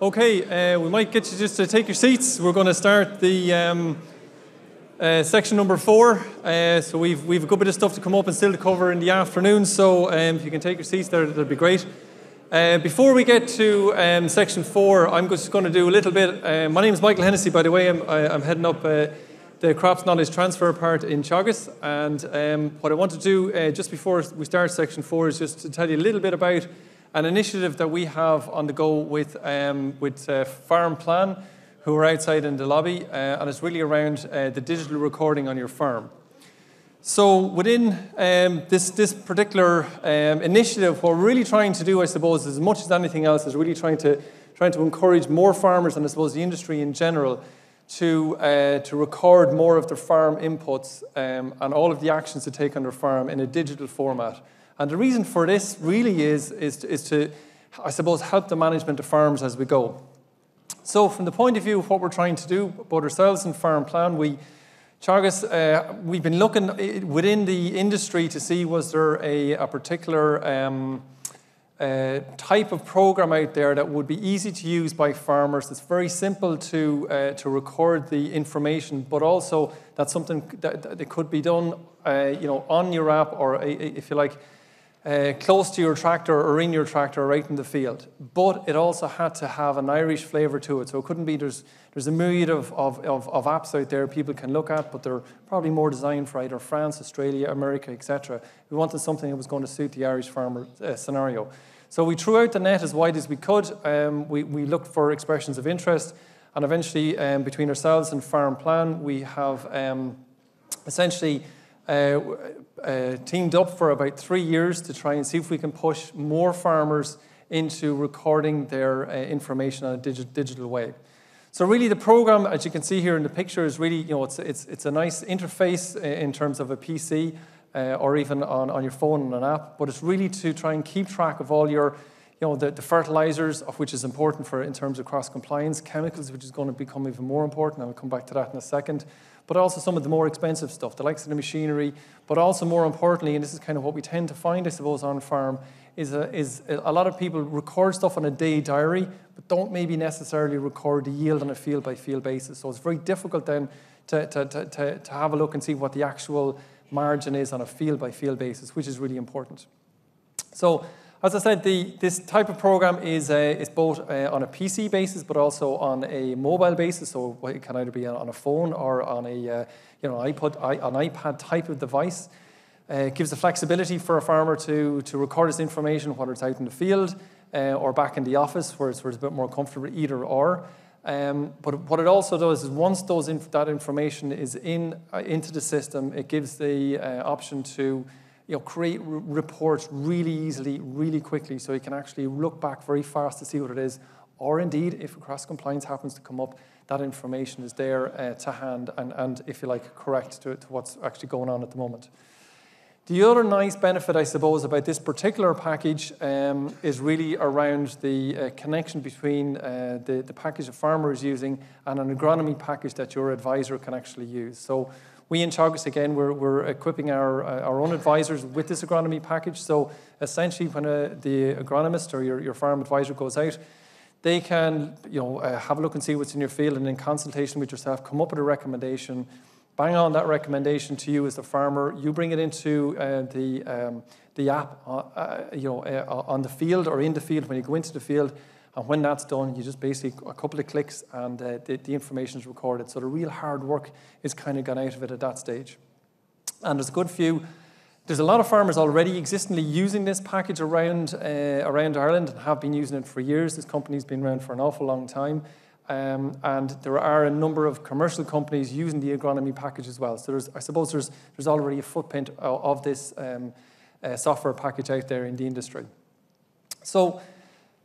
Okay, uh, we might get you just to take your seats. We're going to start the um, uh, section number four. Uh, so we've we've a good bit of stuff to come up and still to cover in the afternoon. So um, if you can take your seats there, that'd be great. Uh, before we get to um, section four, I'm just going to do a little bit. Uh, my name is Michael Hennessy, by the way. I'm, I, am heading up uh, the crops knowledge transfer part in Teagasc. And um, what I want to do just before we start section four is just to tell you a little bit about an initiative that we have on the go with, um, with uh, Farm Plan, who are outside in the lobby, uh, and it's really around uh, the digital recording on your farm. So within um, this, this particular um, initiative, what we're really trying to do, I suppose, as much as anything else, is really trying to, trying to encourage more farmers and I suppose the industry in general to, uh, to record more of their farm inputs um, and all of the actions to take on their farm in a digital format. And the reason for this really is, is, to, is to, I suppose, help the management of farms as we go. So, from the point of view of what we're trying to do, both ourselves and Farm Plan, we, Teagasc, uh, we've been looking within the industry to see was there a, a particular um, uh, type of program out there that would be easy to use by farmers. It's very simple to, uh, to record the information, but also that's something that, that could be done uh, you know, on your app or, if you like, uh, close to your tractor or in your tractor right in the field. But it also had to have an Irish flavour to it. So it couldn't be, there's, there's a myriad of, of, of, of, apps out there people can look at, but they're probably more designed for either France, Australia, America, etc. We wanted something that was going to suit the Irish farmer uh, scenario. So we threw out the net as wide as we could. Um, we, we looked for expressions of interest, and eventually, um, between ourselves and Farm Plan, we have um, essentially uh, uh, teamed up for about three years to try and see if we can push more farmers into recording their uh, information in a digi- digital way. So really, the program, as you can see here in the picture, is really you know it's it's it's a nice interface uh, in terms of a PC uh, or even on, on your phone and an app. But it's really to try and keep track of all your you know, the, the fertilizers, of which is important for in terms of cross compliance, chemicals, which is going to become even more important. I'll come back to that in a second but also some of the more expensive stuff, the likes of the machinery, but also more importantly, and this is kind of what we tend to find, I suppose, on farm, is a, is a lot of people record stuff on a day diary, but don't maybe necessarily record the yield on a field by field basis. So it's very difficult then to, to, to, to have a look and see what the actual margin is on a field by field basis, which is really important. So as I said, the, this type of program is, uh, is both uh, on a PC basis, but also on a mobile basis. So it can either be on a phone or on a uh, you know iPod, an iPad type of device. Uh, it gives the flexibility for a farmer to, to record his information, whether it's out in the field uh, or back in the office, where it's, where it's a bit more comfortable, either or. Um, but what it also does is once those inf- that information is in uh, into the system, it gives the option to you know, create r- reports really easily, really quickly, so you can actually look back very fast to see what it is. Or indeed, if a cross compliance happens to come up, that information is there uh, to hand and, and, if you like, correct to, to what's actually going on at the moment. The other nice benefit, I suppose, about this particular package um, is really around the uh, connection between uh, the, the package a farmer is using and an agronomy package that your advisor can actually use. So we in Teagasc, again, we're, we're equipping our, uh, our own advisors with this agronomy package. So essentially, when a, uh, the agronomist or your, your farm advisor goes out, they can you know, uh, have a look and see what's in your field and in consultation with yourself, come up with a recommendation, bang on that recommendation to you as the farmer. You bring it into uh, the, um, the app uh you know, on the field or in the field when you go into the field and when that's done, you just basically a couple of clicks and uh, the, the information is recorded. So the real hard work is kind of gone out of it at that stage. And there's a good few. There's a lot of farmers already existingly using this package around, uh, around Ireland and have been using it for years. This company's been around for an awful long time. Um, and there are a number of commercial companies using the agronomy package as well. So there's, I suppose there's, there's already a footprint of, of this um, uh, software package out there in the industry. So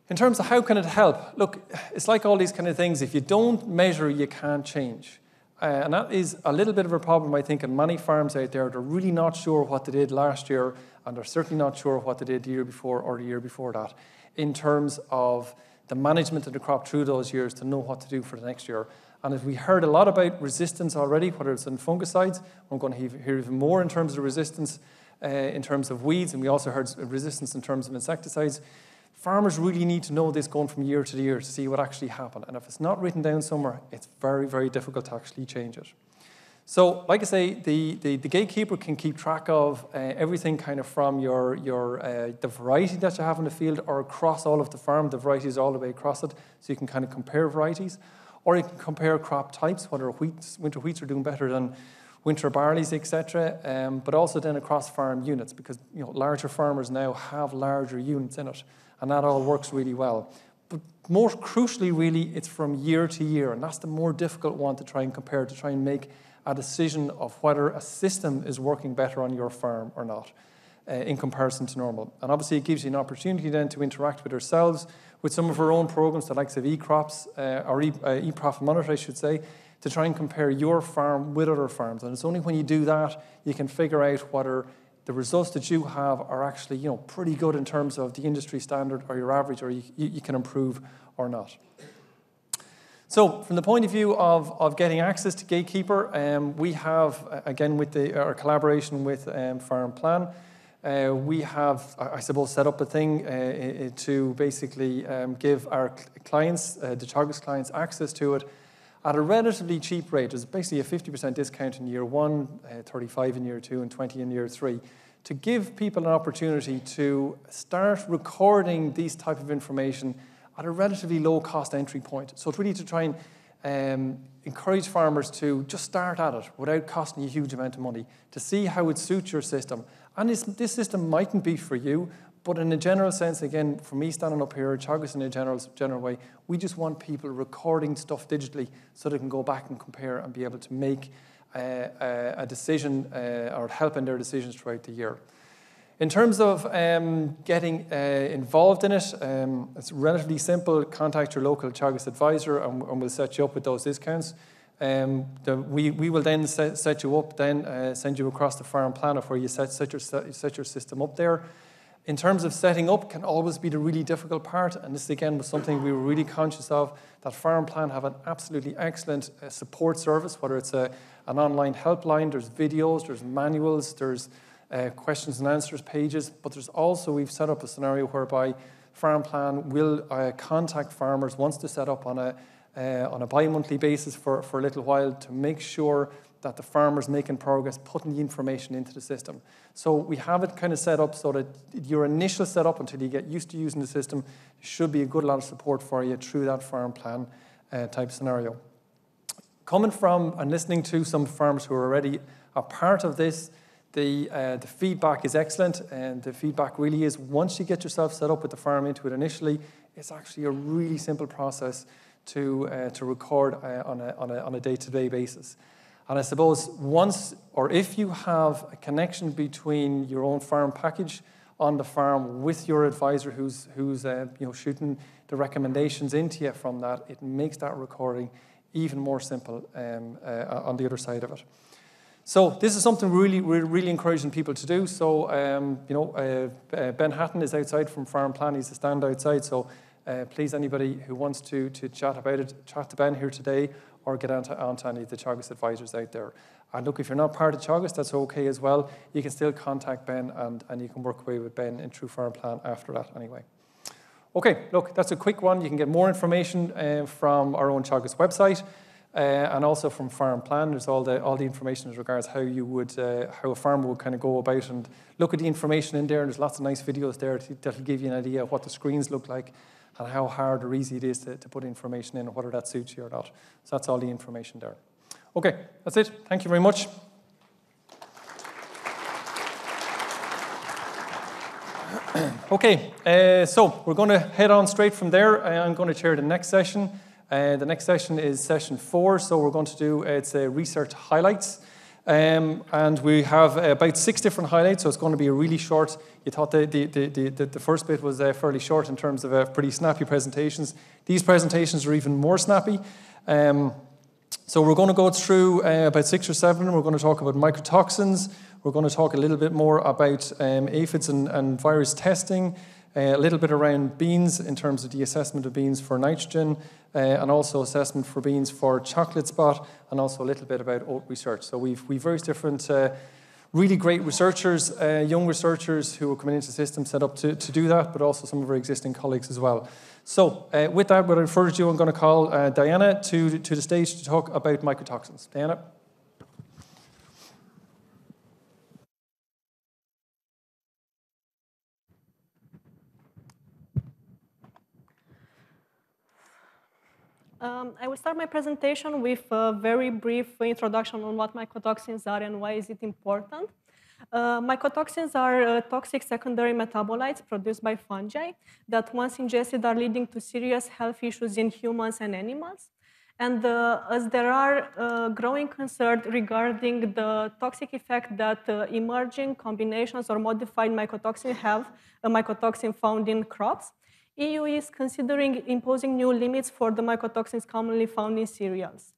in terms of how can it help, look, it's like all these kind of things. If you don't measure, you can't change. Uh, and that is a little bit of a problem, I think, in many farms out there. They're really not sure what they did last year, and they're certainly not sure what they did the year before or the year before that in terms of the management of the crop through those years to know what to do for the next year. And as we heard a lot about resistance already, whether it's in fungicides, we're going to hear even more in terms of resistance uh, in terms of weeds, and we also heard resistance in terms of insecticides farmers really need to know this going from year to year to see what actually happened. And if it's not written down somewhere, it's very, very difficult to actually change it. So, like I say, the, the, the Gatekeeper can keep track of uh, everything kind of from your, your uh, the variety that you have in the field or across all of the farm. The varieties all the way across it, so you can kind of compare varieties. Or you can compare crop types, whether wheats, winter wheats are doing better than winter barleys, etc. Um, but also then across farm units, because you know larger farmers now have larger units in it, and that all works really well. But more crucially, really, it's from year to year, and that's the more difficult one to try and compare, to try and make a decision of whether a system is working better on your farm or not uh, in comparison to normal. And obviously, it gives you an opportunity then to interact with ourselves, with some of our own programs, the likes of eCrops, uh, or e, uh, eProfit Monitor, I should say, to try and compare your farm with other farms. And it's only when you do that you can figure out whether the results that you have are actually you know, pretty good in terms of the industry standard or your average, or you, you can improve or not. So, from the point of view of, of getting access to Gatekeeper, um, we have, again, with the, our collaboration with um, Farm Plan, uh, we have, I suppose, set up a thing uh, to basically um, give our clients, uh, the Teagasc clients, access to it at a relatively cheap rate. It's basically a 50% discount in year one, uh, 35 in year two, and 20 in year three, to give people an opportunity to start recording these type of information at a relatively low cost entry point. So it's really to try and um, encourage farmers to just start at it without costing you a huge amount of money to see how it suits your system. And this, this system mightn't be for you, but in a general sense, again, for me standing up here, Teagasc in a general, general way, we just want people recording stuff digitally so they can go back and compare and be able to make uh, a, a, decision uh, or help in their decisions throughout the year. In terms of um, getting uh, involved in it, um, it's relatively simple. Contact your local Teagasc advisor and, and, we'll set you up with those discounts. Um, the, we, we will then set, set you up, then uh, send you across the farm planner where you set, set, your, set your system up there. In terms of setting up can always be the really difficult part, and this again was something we were really conscious of, that Farm Plan have an absolutely excellent uh, support service, whether it's a, an online helpline, there's videos, there's manuals, there's uh, questions and answers pages, but there's also, we've set up a scenario whereby Farm Plan will uh, contact farmers once to set up on a, uh, on a bi-monthly basis for, for a little while to make sure that the farmer's making progress putting the information into the system. So we have it kind of set up so that your initial setup until you get used to using the system should be a good lot of support for you through that farm plan uh, type scenario. Coming from and listening to some farmers who are already a part of this, the, uh, the feedback is excellent, and the feedback really is once you get yourself set up with the farm into it initially, it's actually a really simple process to, uh, to record uh, on, a, on, a, on a day-to-day basis. And I suppose once or if you have a connection between your own farm package on the farm with your advisor who's, who's uh, you know, shooting the recommendations into you from that, it makes that recording even more simple um, uh, on the other side of it. So this is something really, really, really encouraging people to do. So, um, you know, uh, uh, Ben Hatton is outside from Farm Plan. He's a stand outside. So uh, please, anybody who wants to, to chat about it, chat to Ben here today or get onto, onto any of the Teagasc advisors out there. And look, if you're not part of Teagasc, that's okay as well. You can still contact Ben and, and you can work away with Ben in True Farm Plan after that anyway. Okay, look, that's a quick one. You can get more information uh, from our own Teagasc website. Uh, and also from farm plan, there's all the all the information as regards how you would uh, how a farmer would kind of go about and look at the information in there. And there's lots of nice videos there to, that'll give you an idea of what the screens look like and how hard or easy it is to, to put information in, whether that suits you or not. So that's all the information there. Okay, that's it. Thank you very much. okay, uh, so we're going to head on straight from there. I'm going to chair the next session. Uh, the next session is session four, so we're going to do uh, it's uh, research highlights. Um, and we have about six different highlights, so it's going to be a really short. You thought the, the, the, the, the first bit was uh, fairly short in terms of uh, pretty snappy presentations. These presentations are even more snappy. Um, so we're going to go through uh, about six or seven. We're going to talk about mycotoxins. We're going to talk a little bit more about um, aphids and, and virus testing. A little bit around beans in terms of the assessment of beans for nitrogen, uh, and also assessment for beans for chocolate spot, and also a little bit about oat research. So we've, we've various different uh, really great researchers, uh, young researchers who are coming into the system set up to, to do that, but also some of our existing colleagues as well. So, uh, with that, what I refer to, I'm going to call uh, Diana to, to the stage to talk about mycotoxins. Diana? Um, I will start my presentation with a very brief introduction on what mycotoxins are and why is it important. Uh, mycotoxins are uh, toxic secondary metabolites produced by fungi that once ingested are leading to serious health issues in humans and animals. And uh, as there are uh, growing concerns regarding the toxic effect that uh, emerging combinations or modified mycotoxin have, a mycotoxin found in crops, EU is considering imposing new limits for the mycotoxins commonly found in cereals.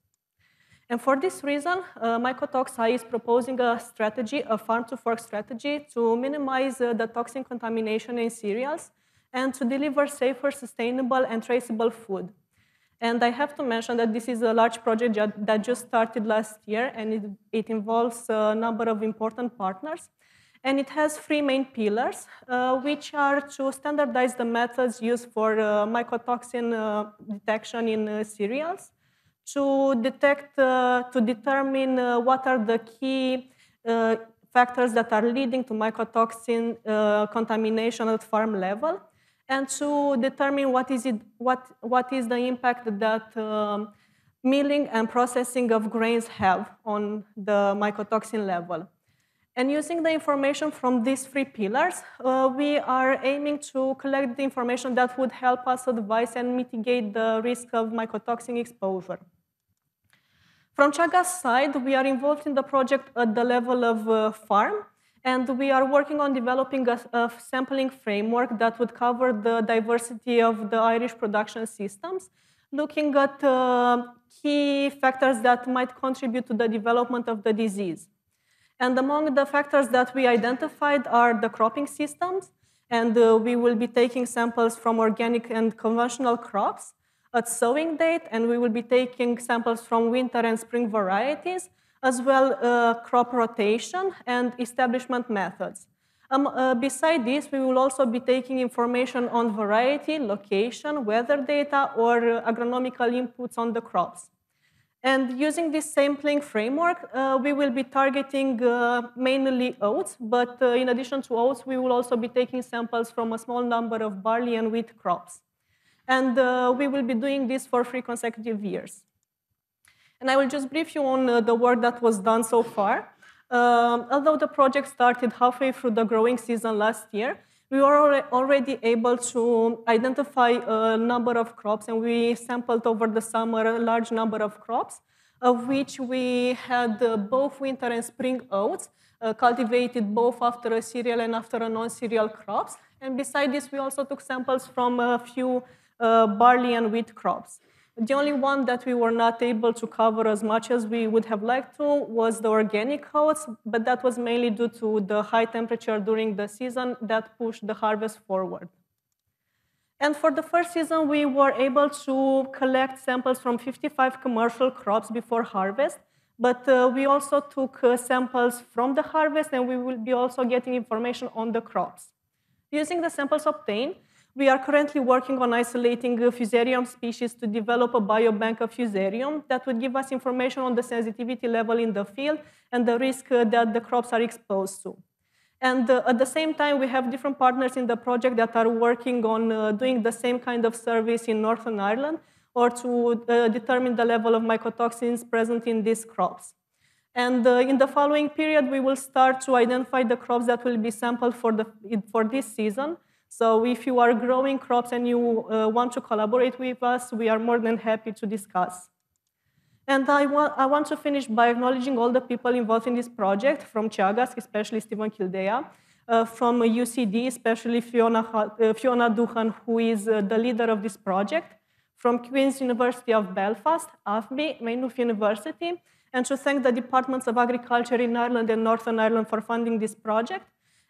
And for this reason, uh, Mycotoxi is proposing a strategy, a farm-to-fork strategy, to minimize uh, the toxin contamination in cereals and to deliver safer, sustainable, and traceable food. And I have to mention that this is a large project that just started last year, and it, it involves a number of important partners. And it has three main pillars, uh, which are to standardize the methods used for uh, mycotoxin uh, detection in uh, cereals, to detect, uh, to determine uh, what are the key factors that are leading to mycotoxin contamination at farm level, and to determine what is, it, what, what is the impact that um, milling and processing of grains have on the mycotoxin level. And using the information from these three pillars, uh, we are aiming to collect the information that would help us advise and mitigate the risk of mycotoxin exposure. From Teagasc's side, we are involved in the project at the level of uh, farm, and we are working on developing a, a, sampling framework that would cover the diversity of the Irish production systems, looking at uh, key factors that might contribute to the development of the disease. And among the factors that we identified are the cropping systems, and uh, we will be taking samples from organic and conventional crops at sowing date, and we will be taking samples from winter and spring varieties, as well uh, crop rotation and establishment methods. Um, uh, beside this, we will also be taking information on variety, location, weather data, or uh, agronomical inputs on the crops. And using this sampling framework, uh, we will be targeting uh, mainly oats, but uh, in addition to oats, we will also be taking samples from a small number of barley and wheat crops. And uh, we will be doing this for three consecutive years. And I will just brief you on uh, the work that was done so far. Um, although the project started halfway through the growing season last year, we were already able to identify a number of crops, and we sampled over the summer a large number of crops, of which we had both winter and spring oats, uh, cultivated both after a cereal and after a non-cereal crops. And beside this, we also took samples from a few uh, barley and wheat crops. The only one that we were not able to cover as much as we would have liked to was the organic oats, but that was mainly due to the high temperature during the season that pushed the harvest forward. And for the first season, we were able to collect samples from 55 commercial crops before harvest, but uh, we also took uh, samples from the harvest, and we will be also getting information on the crops. Using the samples obtained, we are currently working on isolating fusarium species to develop a biobank of fusarium that would give us information on the sensitivity level in the field and the risk uh, that the crops are exposed to. And uh, at the same time, we have different partners in the project that are working on uh, doing the same kind of service in Northern Ireland or to uh, determine the level of mycotoxins present in these crops. And uh, in the following period, we will start to identify the crops that will be sampled for, the, for this season so if you are growing crops and you uh, want to collaborate with us, we are more than happy to discuss. And I, wa I want to finish by acknowledging all the people involved in this project, from Teagasc, especially Stephen Kildea, uh, from UCD, especially Fiona, uh, Fiona Doohan, who is uh, the leader of this project, from Queen's University of Belfast, AFBI, Maynooth University, and to thank the Departments of Agriculture in Ireland and Northern Ireland for funding this project,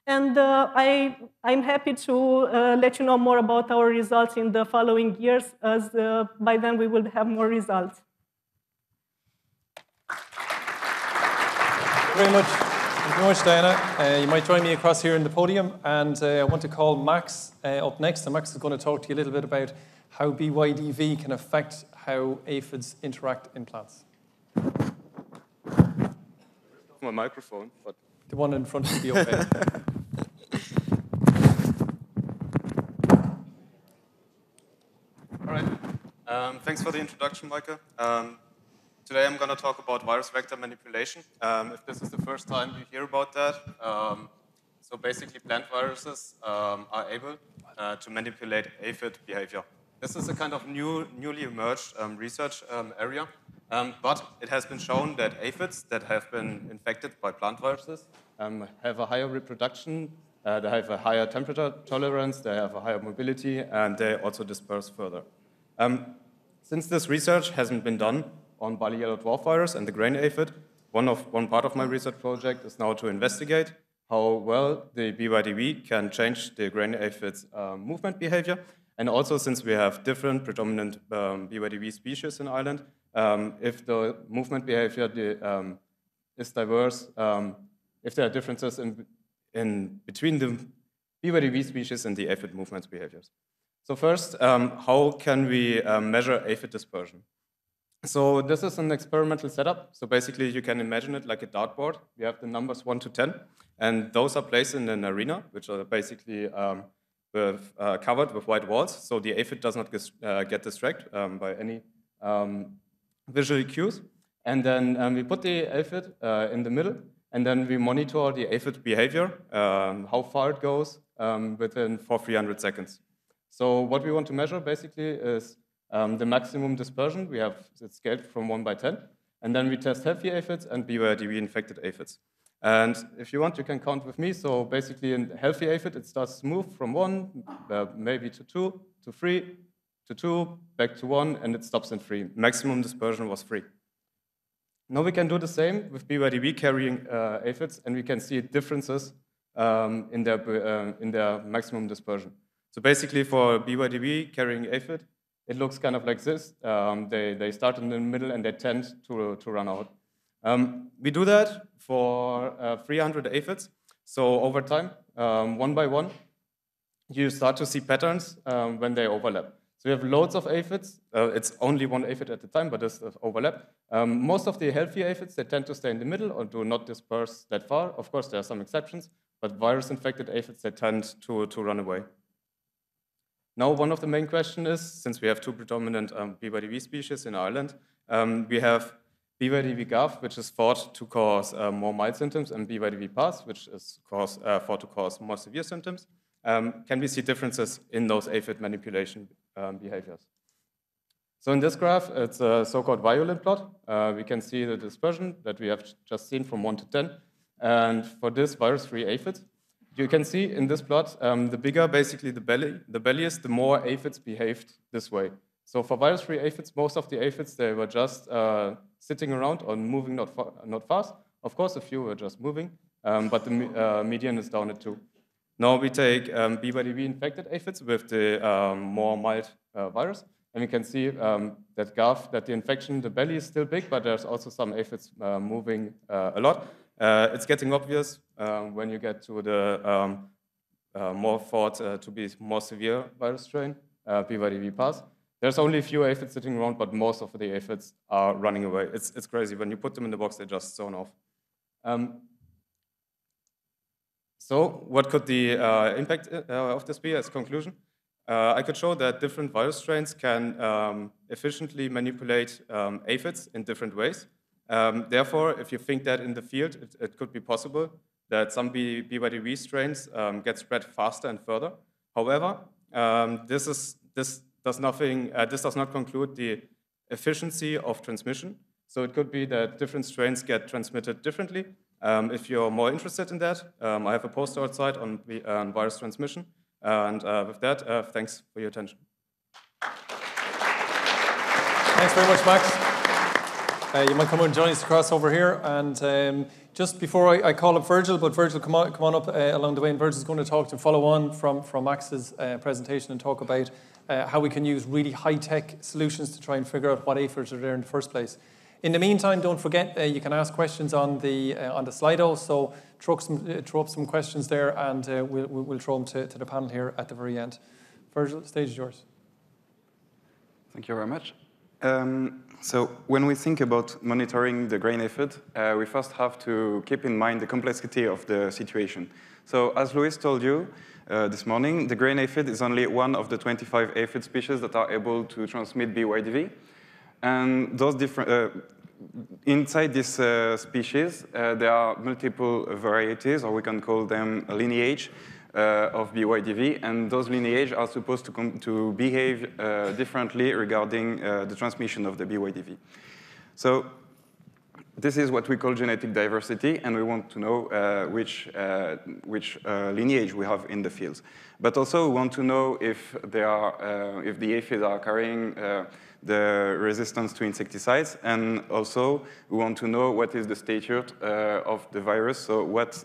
and uh, I, I'm happy to uh, let you know more about our results in the following years, as uh, by then we will have more results. Very much. Thank you very much, Diana. Uh, you might join me across here in the podium, and uh, I want to call Max uh, up next. And Max is going to talk to you a little bit about how BYDV can affect how aphids interact in plants. My microphone, but the one in front of you. Okay. All right. Um, thanks for the introduction, Michael. Um, today I'm going to talk about virus vector manipulation. Um, if this is the first time you hear about that, um, so basically plant viruses um, are able uh, to manipulate aphid behavior. This is a kind of new, newly emerged um, research area, but it has been shown that aphids that have been infected by plant viruses have a higher reproduction uh, they have a higher temperature tolerance, they have a higher mobility, and they also disperse further. Um, since this research hasn't been done on barley yellow dwarf virus and the grain aphid, one, of, one part of my research project is now to investigate how well the BYDV can change the grain aphid's um, movement behavior. And also, since we have different predominant um, BYDV species in Ireland, um, if the movement behavior the, um, is diverse, um, if there are differences in in between the BYDV species and the aphid movements behaviors. So first, um, how can we um, measure aphid dispersion? So this is an experimental setup. So basically, you can imagine it like a dartboard. We have the numbers 1 to 10, and those are placed in an arena, which are basically um, with, uh, covered with white walls, so the aphid does not get, uh, get distracted um, by any um, visual cues. And then um, we put the aphid uh, in the middle, and then we monitor the aphid behavior, how far it goes within for 300 seconds. So what we want to measure basically is um, the maximum dispersion. We have it scaled from 1 by 10. And then we test healthy aphids and BYDV infected aphids. And if you want, you can count with me. So basically, in healthy aphid, it starts smooth from 1, uh, maybe to 2, to 3, to 2, back to 1, and it stops in 3. Maximum dispersion was 3. Now we can do the same with BYDV carrying uh, aphids, and we can see differences um, in, their, uh, in their maximum dispersion. So basically for BYDV carrying aphid, it looks kind of like this. Um, they, they start in the middle and they tend to, to run out. Um, we do that for uh, 300 aphids. So over time, um, one by one, you start to see patterns um, when they overlap. So we have loads of aphids. Uh, it's only one aphid at a time, but there's overlap. Um, most of the healthy aphids, they tend to stay in the middle or do not disperse that far. Of course, there are some exceptions, but virus-infected aphids, they tend to, to run away. Now, one of the main questions is, since we have two predominant um, BYDV species in Ireland, um, we have BYDV GAV, which is thought to cause uh, more mild symptoms, and BYDV PAS, which is cause, uh, thought to cause more severe symptoms. Um, can we see differences in those aphid manipulation um, behaviors. So in this graph, it's a so-called violin plot. Uh, we can see the dispersion that we have just seen from 1 to 10. And for this virus-free aphid, you can see in this plot, um, the bigger basically the belly, the belly is, the more aphids behaved this way. So for virus-free aphids, most of the aphids, they were just uh, sitting around or moving not, not fast. Of course, a few were just moving, um, but the uh, median is down at 2. Now we take um, BYDV infected aphids with the um, more mild uh, virus, and we can see um, that GAV, that the infection, the belly is still big, but there's also some aphids uh, moving uh, a lot. Uh, it's getting obvious um, when you get to the um, uh, more thought uh, to be more severe virus strain, BYDV PAS. There's only a few aphids sitting around, but most of the aphids are running away. It's, it's crazy. When you put them in the box, they just zone off. Um, so what could the uh, impact uh, of this be as conclusion? Uh, I could show that different virus strains can um, efficiently manipulate um, aphids in different ways. Um, therefore, if you think that in the field, it, it could be possible that some B, strains um, get spread faster and further. However, um, this, is, this, does nothing, uh, this does not conclude the efficiency of transmission. So it could be that different strains get transmitted differently, um, if you're more interested in that, um, I have a poster outside on, on virus transmission. And uh, with that, uh, thanks for your attention. Thanks very much, Max. Uh, you might come and join us across over here. And um, just before I, I, call up Virgil, but Virgil, come on, come on up uh, along the way. And Virgil's going to talk to follow on from, from Max's uh, presentation and talk about uh, how we can use really high tech solutions to try and figure out what aphids are there in the first place. In the meantime, don't forget uh, you can ask questions on the uh, on the Slido. So throw, some, throw up some questions there, and we'll, we'll throw them to, to the panel here at the very end. Virgil, stage is yours. Thank you very much. Um, so when we think about monitoring the grain aphid, uh, we first have to keep in mind the complexity of the situation. So as Louise told you uh, this morning, the grain aphid is only one of the 25 aphid species that are able to transmit BYDV. And those different, uh, inside this uh, species, uh, there are multiple varieties, or we can call them lineage, of BYDV, and those lineage are supposed to, to behave uh, differently regarding uh, the transmission of the BYDV. So this is what we call genetic diversity, and we want to know uh, which, uh, which uh, lineage we have in the fields. But also we want to know if, they are, if the aphids are carrying the resistance to insecticides, and also we want to know what is the stature of the virus, so what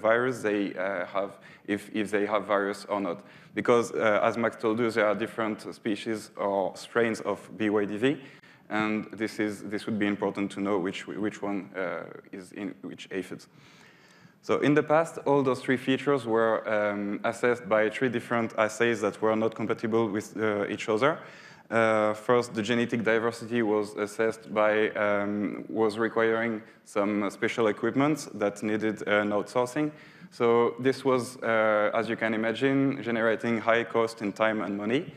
virus they have if, if they have virus or not. Because uh, as Max told you, there are different species or strains of BYDV, and this, is, this would be important to know which, which one uh, is in which aphids. So in the past, all those three features were um, assessed by three different assays that were not compatible with uh, each other. Uh, first, the genetic diversity was assessed by, um, was requiring some special equipment that needed an outsourcing. So this was, uh, as you can imagine, generating high cost in time and money.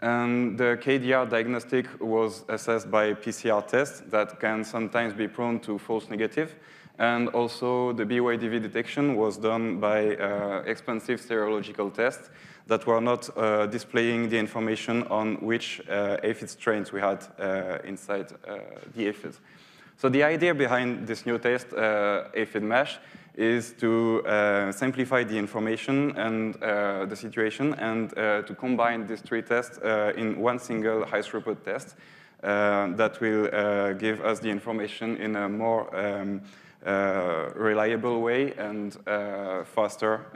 And the KDR diagnostic was assessed by PCR tests that can sometimes be prone to false negative. And also the BYDV detection was done by uh, expensive serological tests that were not uh, displaying the information on which uh, strains we had uh, inside uh, the aphids. So the idea behind this new test, uh, mesh, is to uh, simplify the information and uh, the situation and to combine these three tests in one single high throughput test that will give us the information in a more um, reliable way and faster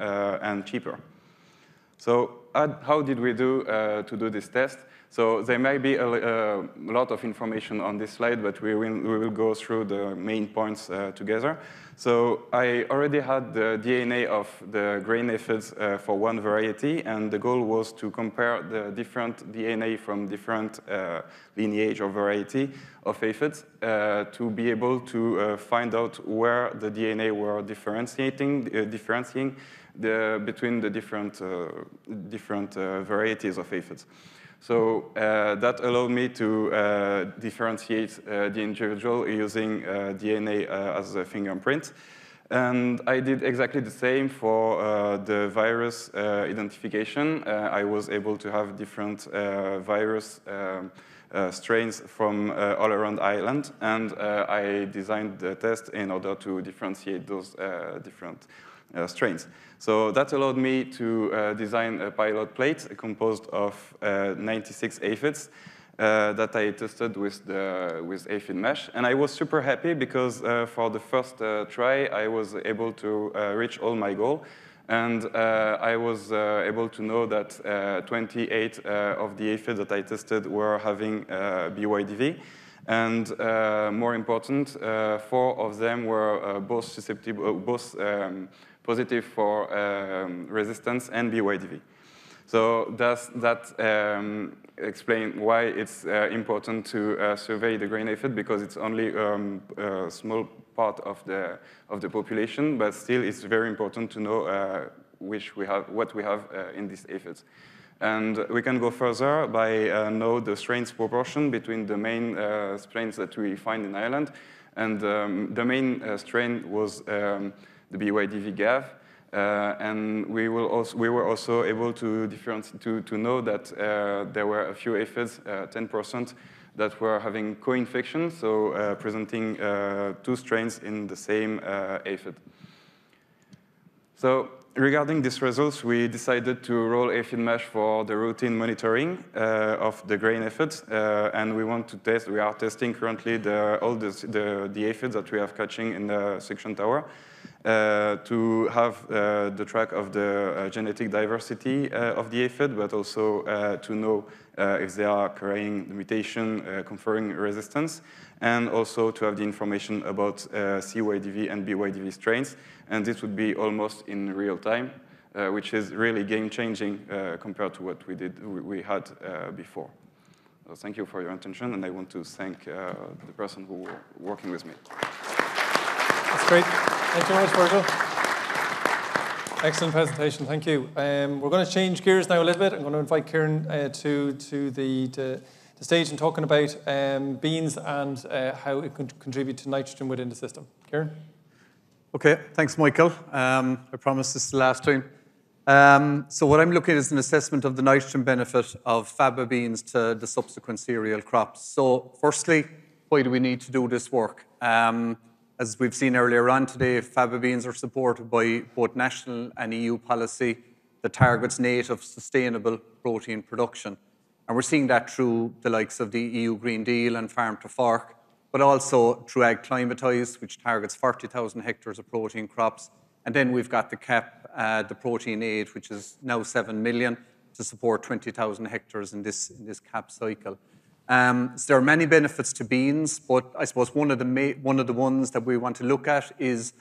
and cheaper. So how did we do to do this test? So there may be a, a, lot of information on this slide, but we will, we will go through the main points together. So I already had the DNA of the grain aphids uh, for one variety, and the goal was to compare the different DNA from different uh, lineage or variety of aphids uh, to be able to uh, find out where the DNA were differentiating, uh, differentiating the, between the different, uh, different varieties of aphids. So uh, that allowed me to uh, differentiate uh, the individual using uh, DNA uh, as a fingerprint. And I did exactly the same for uh, the virus identification. I was able to have different virus um, strains from all around Ireland, and I designed the test in order to differentiate those different uh, strains. So that allowed me to uh, design a pilot plate composed of uh, 96 aphids uh, that I tested with, the, with aphid mesh. And I was super happy because uh, for the first uh, try, I was able to reach all my goal. And I was able to know that 28 of the aphids that I tested were having BYDV. And more important, four of them were both susceptible, both um, positive for um, resistance and BYDV. So does that um, explain why it's uh, important to uh, survey the grain aphid because it's only um, a small part of the of the population, but still it's very important to know uh, which we have what we have uh, in these aphids. And we can go further by uh, know the strains proportion between the main uh, strains that we find in Ireland, and um, the main strain was. Um, the BYDV GAV. Uh, and we, will also, we were also able to, to, to know that uh, there were a few aphids, 10%, uh, that were having co-infection, so uh, presenting uh, two strains in the same aphid. So regarding these results, we decided to roll aphid mesh for the routine monitoring uh, of the grain aphids, uh, and we want to test. We are testing currently the, all the, the, the aphids that we have catching in the suction tower, uh, to have uh, the track of the uh, genetic diversity uh, of the aphid, but also uh, to know uh, if they are carrying the mutation, conferring resistance, and also to have the information about CYDV and BYDV strains. And this would be almost in real time, which is really game-changing compared to what we did we had before. So thank you for your attention, and I want to thank the person who were working with me. That's great. Thank you very much, Virgil. Excellent presentation, thank you. Um, we're going to change gears now a little bit. I'm going to invite Kieran uh, to, to the, to the stage and talking about um, beans and uh, how it can contribute to nitrogen within the system. Kieran? Okay, thanks, Michael. Um, I promise this is the last time. Um, so what I'm looking at is an assessment of the nitrogen benefit of faba beans to the subsequent cereal crops. So firstly, why do we need to do this work? Um, as we've seen earlier on today, faba beans are supported by both national and EU policy that targets native, sustainable protein production. And we're seeing that through the likes of the EU Green Deal and Farm to Fork, but also through Ag Climatise, which targets 40,000 hectares of protein crops. And then we've got the CAP, uh, the protein aid, which is now 7 million to support 20,000 hectares in this, in this CAP cycle. Um, so there are many benefits to beans, but I suppose one of the one of the ones that we want to look at is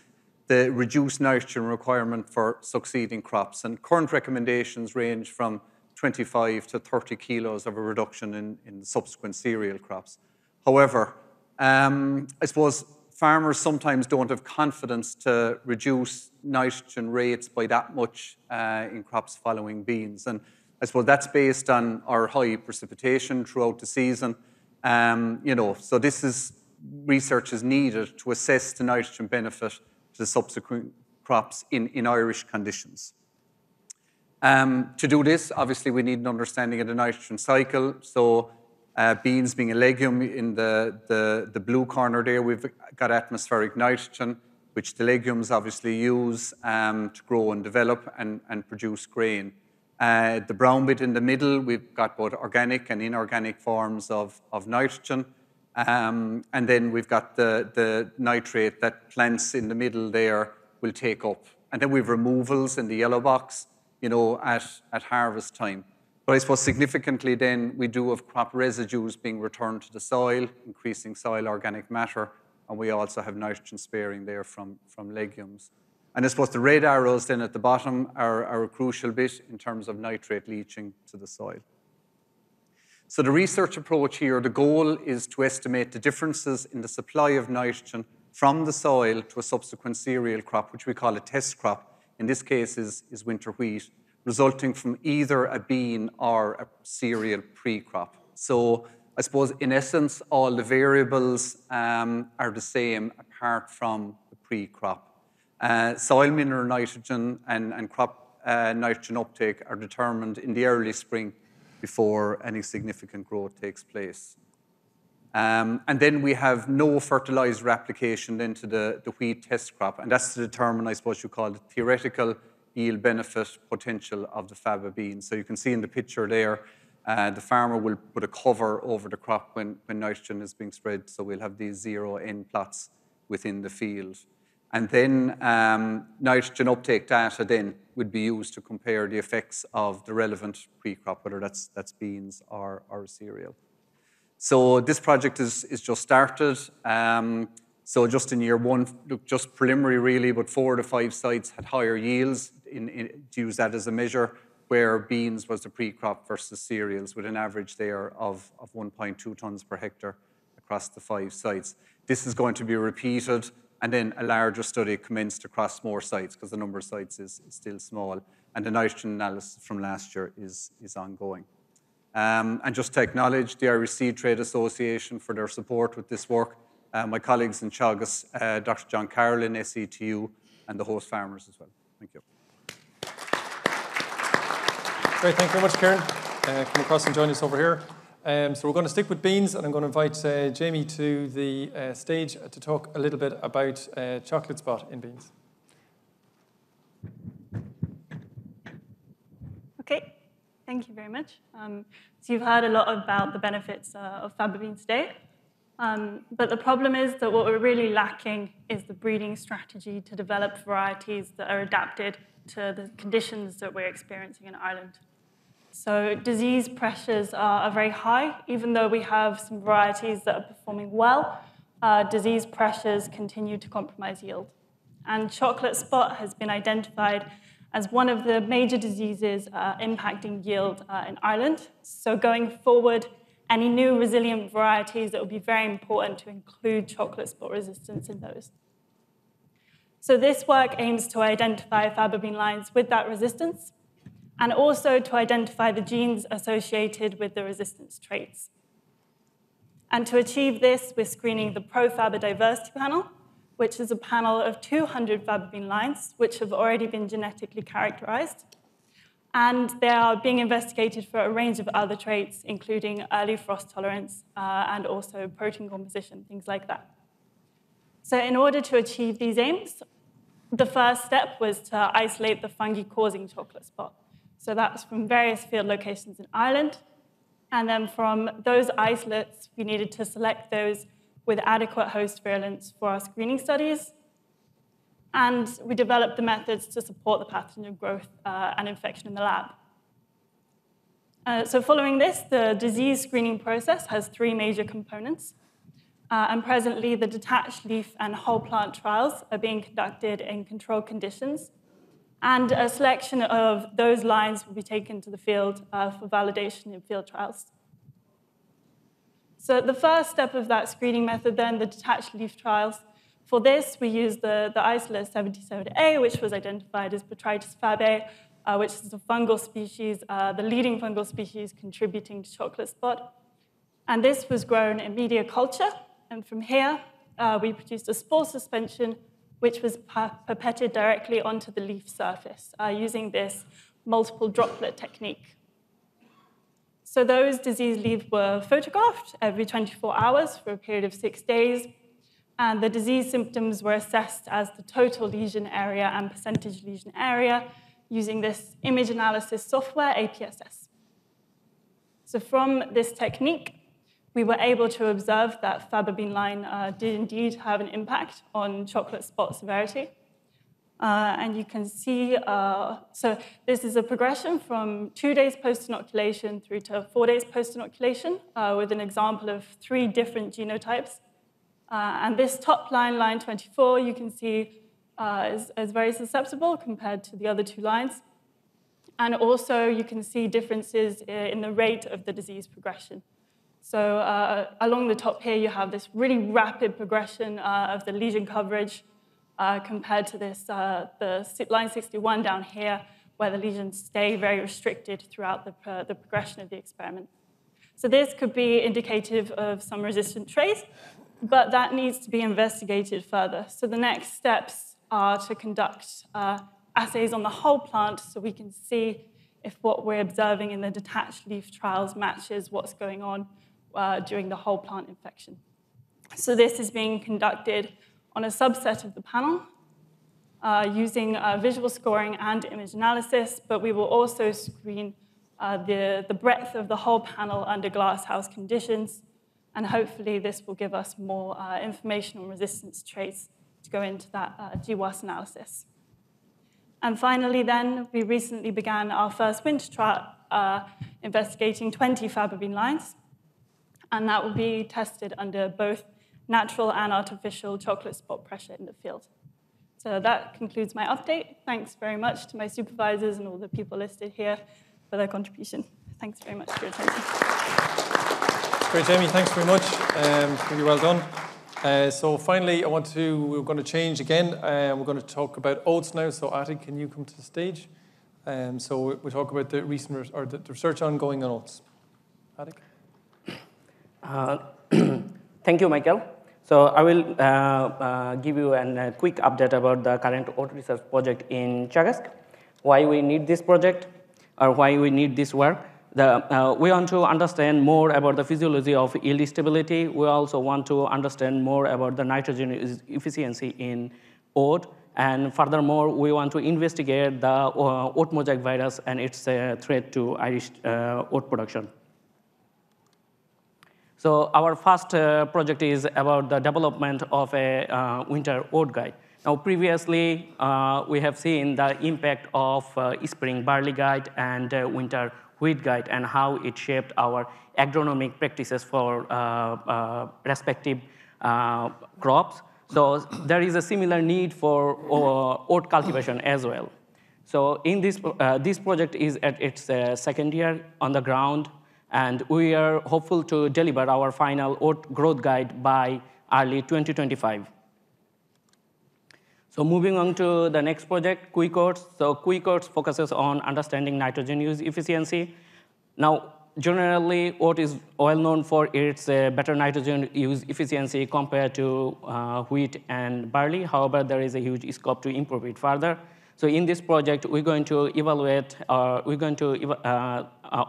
the reduced nitrogen requirement for succeeding crops. And current recommendations range from 25 to 30 kilos of a reduction in, in subsequent cereal crops. However, um, I suppose farmers sometimes don't have confidence to reduce nitrogen rates by that much uh, in crops following beans. And I suppose that's based on our high precipitation throughout the season. Um, you know, so this is research is needed to assess the nitrogen benefit to the subsequent crops in, in Irish conditions. Um, to do this, obviously, we need an understanding of the nitrogen cycle. So, uh, beans being a legume in the, the, the, blue corner there, we've got atmospheric nitrogen, which the legumes obviously use um, to grow and develop and, and produce grain. Uh, the brown bit in the middle, we've got both organic and inorganic forms of, of nitrogen. Um, and then we've got the, the nitrate that plants in the middle there will take up. And then we've removals in the yellow box, you know, at, at harvest time. But I suppose significantly then we do have crop residues being returned to the soil, increasing soil organic matter, and we also have nitrogen sparing there from, from legumes. And I suppose the red arrows then at the bottom are, are a crucial bit in terms of nitrate leaching to the soil. So the research approach here, the goal is to estimate the differences in the supply of nitrogen from the soil to a subsequent cereal crop, which we call a test crop. In this case is, is winter wheat, resulting from either a bean or a cereal pre-crop. So I suppose in essence, all the variables um, are the same apart from the pre-crop uh, soil mineral nitrogen and, and crop uh, nitrogen uptake are determined in the early spring before any significant growth takes place. Um, and then we have no fertilizer application into the, the wheat test crop, and that's to determine, I suppose you call it, theoretical yield benefit potential of the faba bean. So you can see in the picture there, uh, the farmer will put a cover over the crop when, when nitrogen is being spread, so we'll have these zero N plots within the field. And then um, nitrogen uptake data then would be used to compare the effects of the relevant pre-crop, whether that's, that's beans or, or cereal. So this project is, is just started. Um, so just in year one, look, just preliminary really, but four to five sites had higher yields in, in, to use that as a measure, where beans was the pre-crop versus cereals with an average there of, of 1.2 tonnes per hectare across the five sites. This is going to be repeated and then a larger study commenced across more sites because the number of sites is, is, still small, and the nitrogen analysis from last year is, is ongoing. Um, and just to acknowledge the Irish Seed Trade Association for their support with this work, uh, my colleagues in Teagasc, uh, Dr. John Carroll in SETU, and the host farmers as well. Thank you. Great, thank you very much, Karen. Uh, come across and join us over here. Um, so we're going to stick with beans, and I'm going to invite uh, Jamie to the uh, stage to talk a little bit about uh, chocolate spot in beans. Okay, thank you very much. Um, so you've heard a lot about the benefits uh, of faba beans today. Um, but the problem is that what we're really lacking is the breeding strategy to develop varieties that are adapted to the conditions that we're experiencing in Ireland. So disease pressures are, are very high, even though we have some varieties that are performing well, uh, disease pressures continue to compromise yield. And chocolate spot has been identified as one of the major diseases uh, impacting yield uh, in Ireland. So going forward, any new resilient varieties, it will be very important to include chocolate spot resistance in those. So this work aims to identify faba bean lines with that resistance and also to identify the genes associated with the resistance traits. And to achieve this, we're screening the ProFaba diversity panel, which is a panel of 200 faba bean lines, which have already been genetically characterized. And they are being investigated for a range of other traits, including early frost tolerance uh, and also protein composition, things like that. So in order to achieve these aims, the first step was to isolate the fungi causing chocolate spot. So that's from various field locations in Ireland. And then from those isolates, we needed to select those with adequate host virulence for our screening studies. And we developed the methods to support the pathogen growth uh, and infection in the lab. Uh, so following this, the disease screening process has three major components. Uh, and presently, the detached leaf and whole plant trials are being conducted in controlled conditions. And a selection of those lines will be taken to the field uh, for validation in field trials. So the first step of that screening method then, the detached leaf trials, for this we use the, the isolate 77A, which was identified as Botrytis fabae, uh, which is a fungal species, uh, the leading fungal species contributing to chocolate spot. And this was grown in media culture, and from here, uh, we produced a spore suspension which was pipetted directly onto the leaf surface uh, using this multiple droplet technique. So those disease leaves were photographed every 24 hours for a period of six days, and the disease symptoms were assessed as the total lesion area and percentage lesion area using this image analysis software, APSS. So from this technique, we were able to observe that faba bean line uh, did indeed have an impact on chocolate spot severity. Uh, and you can see, uh, so this is a progression from two days post-inoculation through to four days post-inoculation uh, with an example of three different genotypes. Uh, and this top line, line 24, you can see uh, is, is very susceptible compared to the other two lines. And also you can see differences in the rate of the disease progression. So uh, along the top here, you have this really rapid progression uh, of the lesion coverage uh, compared to this, uh, the line 61 down here, where the lesions stay very restricted throughout the, the progression of the experiment. So this could be indicative of some resistant traits, but that needs to be investigated further. So the next steps are to conduct uh, assays on the whole plant so we can see if what we're observing in the detached leaf trials matches what's going on uh, during the whole plant infection. So this is being conducted on a subset of the panel uh, using uh, visual scoring and image analysis, but we will also screen uh, the, the breadth of the whole panel under glasshouse conditions, and hopefully this will give us more uh, information on resistance traits to go into that uh, GWAS analysis. And finally then, we recently began our first winter trial uh, investigating 20 faba bean lines, and that will be tested under both natural and artificial chocolate spot pressure in the field. So that concludes my update. Thanks very much to my supervisors and all the people listed here for their contribution. Thanks very much for your attention. Great, Jamie. Thanks very much. Um, really well done. Uh, so finally, I want to, we're going to change again. Uh, we're going to talk about oats now. So Ati, can you come to the stage? Um, so we'll talk about the recent, or the research ongoing on oats. Attic? Uh, thank you, Michael. So I will uh, uh, give you a uh, quick update about the current oat research project in Teagasc, why we need this project, or why we need this work. The, uh, we want to understand more about the physiology of yield stability. We also want to understand more about the nitrogen efficiency in oat. And furthermore, we want to investigate the uh, oat mosaic virus and its threat to Irish oat production. So our first uh, project is about the development of a uh, winter oat guide. Now, previously, uh, we have seen the impact of uh, spring barley guide and uh, winter wheat guide and how it shaped our agronomic practices for uh, respective crops. So there is a similar need for oat cultivation as well. So in this, this project is at its second year on the ground and we are hopeful to deliver our final oat growth guide by early 2025. So moving on to the next project, Quick Oats. So Quick Oats focuses on understanding nitrogen use efficiency. Now, generally, oat is well known for its uh, better nitrogen use efficiency compared to uh, wheat and barley. However, there is a huge scope to improve it further. So in this project, we're going to evaluate, uh, we're going to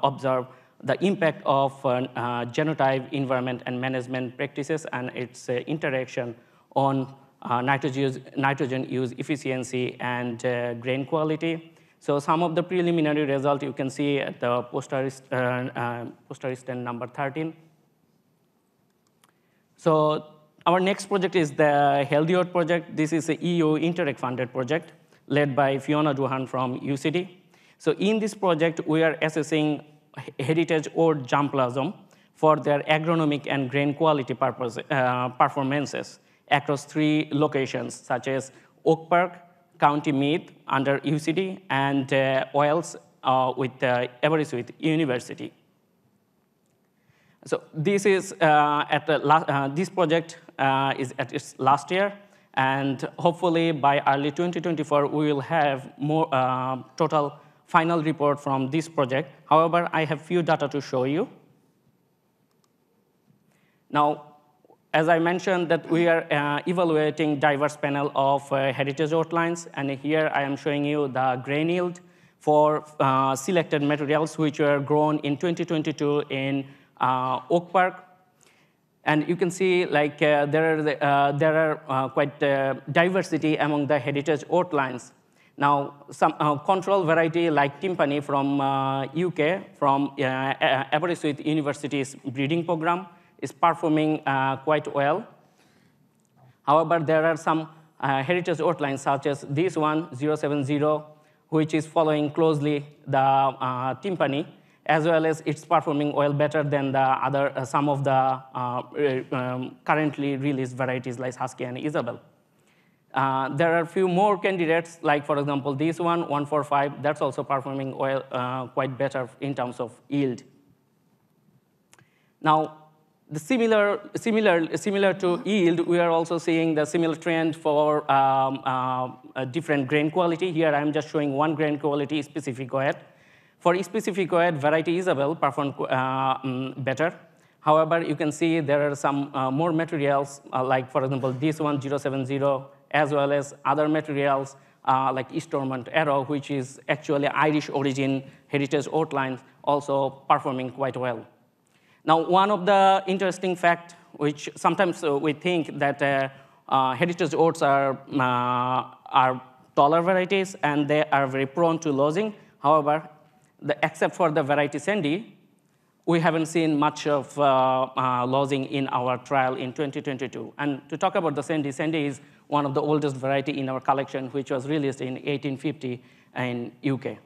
observe the impact of uh, uh, genotype, environment, and management practices and its uh, interaction on nitrogen use, nitrogen, use, efficiency and grain quality. So some of the preliminary results you can see at the poster, poster stand number 13. So our next project is the Healthy Oat project. This is a EU Interreg funded project led by Fiona Doohan from UCD. So in this project, we are assessing heritage oat germplasm for their agronomic and grain quality purpose, uh, performances across three locations, such as Oak Park, County Meath under UCD, and uh, Wales uh, with uh, Aberystwyth University. So this is uh, at the uh, this project uh, is at its last year, and hopefully by early 2024 we will have more total final report from this project. However, I have few data to show you. Now, as I mentioned that we are uh, evaluating diverse panel of uh, heritage oat lines, and here I am showing you the grain yield for uh, selected materials which were grown in 2022 in uh, Oak Park. And you can see like uh, there are, the, uh, there are quite diversity among the heritage oat lines. Now, some uh, control variety like Timpani from uh, UK, from uh, Aberystwyth University's breeding program, is performing uh, quite well. However, there are some uh, heritage oat lines such as this one, 070, which is following closely the uh, Timpani, as well as it's performing well better than the other, uh, some of the uh, um, currently released varieties like Husky and Isabel. Uh, there are a few more candidates, like for example, this one, 145, that's also performing well, uh, quite better in terms of yield. Now, the similar, similar, similar to yield, we are also seeing the similar trend for um, uh, different grain quality. Here I'm just showing one grain quality, specific oat. For specific oat, variety Isabel performed uh, um, better. However, you can see there are some uh, more materials, like for example, this one, 070, as well as other materials uh, like Stormont Arrow, which is actually Irish origin heritage outline, also performing quite well. Now, one of the interesting fact, which sometimes uh, we think that uh, uh heritage oats are, uh, are taller varieties and they are very prone to lodging. However, the, except for the variety Sandy, we haven't seen much of uh, uh, lodging in our trial in 2022. And to talk about the Sandy, Sandy is one of the oldest variety in our collection, which was released in 1850 in UK.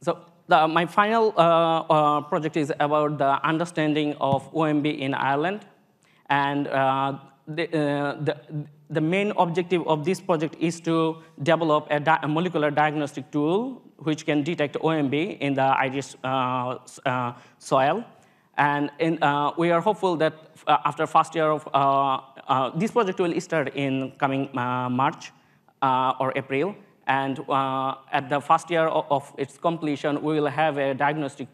So the, my final uh, uh, project is about the understanding of OMV in Ireland. And uh, the, uh, the, the, main objective of this project is to develop a, a molecular diagnostic tool which can detect OMV in the Irish uh, uh, soil. And in, uh, we are hopeful that uh, after first year of, uh, uh, this project will start in coming March or April. And at the first year of, of, its completion, we will have a diagnostic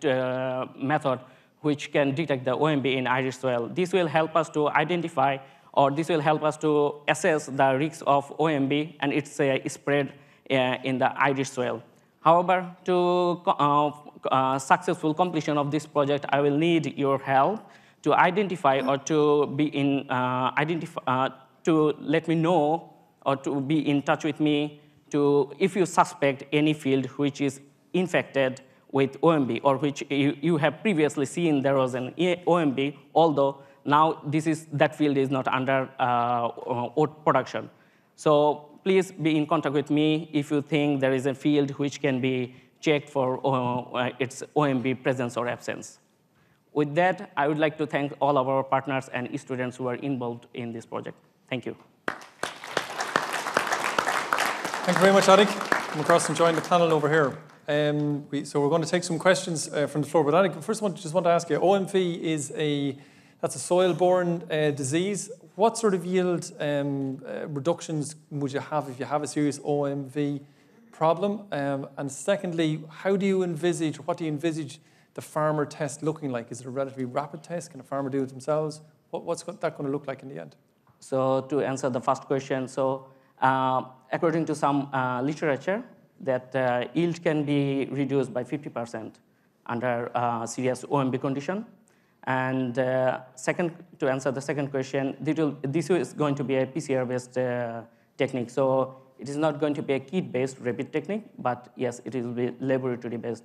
method which can detect the OMV in Irish soil. This will help us to identify or this will help us to assess the risks of OMV and its uh, spread uh, in the Irish soil. However, to uh, uh, successful completion of this project, I will need your help to identify or to be in uh, identify uh, to let me know or to be in touch with me to if you suspect any field which is infected with OMV, or which you, you have previously seen there was an OMV, although now this is, that field is not under uh, oat production. So please be in contact with me if you think there is a field which can be checked for uh, its OMV presence or absence. With that, I would like to thank all of our partners and students who are involved in this project. Thank you. Thank you very much, Adik. Come across and join the panel over here. Um, we, so we're going to take some questions uh, from the floor. But Adik, first one, just want to ask you, OMV is a that's a soil-borne uh, disease. What sort of yield um, uh, reductions would you have if you have a serious OMV problem? Um, and secondly, how do you envisage, what do you envisage the farmer test looking like? Is it a relatively rapid test? Can a farmer do it themselves? What, what's that going to look like in the end? So to answer the first question, so uh, according to some uh, literature, that uh, yield can be reduced by 50% under uh, serious OMV condition. And uh, second, to answer the second question, this is going to be a PCR-based uh, technique. So it is not going to be a kit-based rapid technique, but yes, it will be laboratory-based.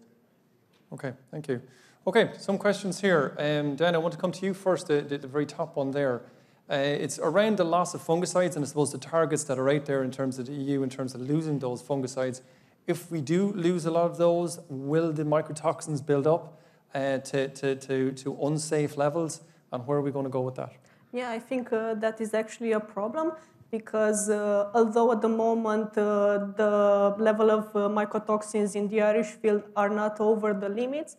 Okay, thank you. Okay, some questions here. Um, Dan, I want to come to you first, the, the, the very top one there. Uh, it's around the loss of fungicides and I suppose the targets that are out there in terms of the EU, in terms of losing those fungicides. If we do lose a lot of those, will the mycotoxins build up uh, to, to, to, to unsafe levels? And where are we going to go with that? Yeah, I think uh, that is actually a problem because uh, although at the moment uh, the level of uh, mycotoxins in the Irish field are not over the limits,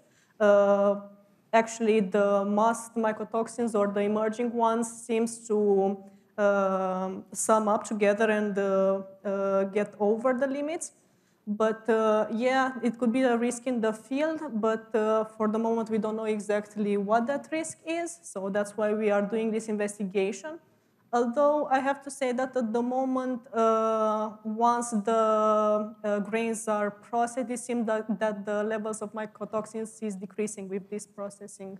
actually the most mycotoxins or the emerging ones seems to uh, sum up together and get over the limits. But yeah, it could be a risk in the field, but for the moment we don't know exactly what that risk is. So that's why we are doing this investigation. Although I have to say that at the moment, uh, once the uh, grains are processed, it seems that, that the levels of mycotoxins is decreasing with this processing.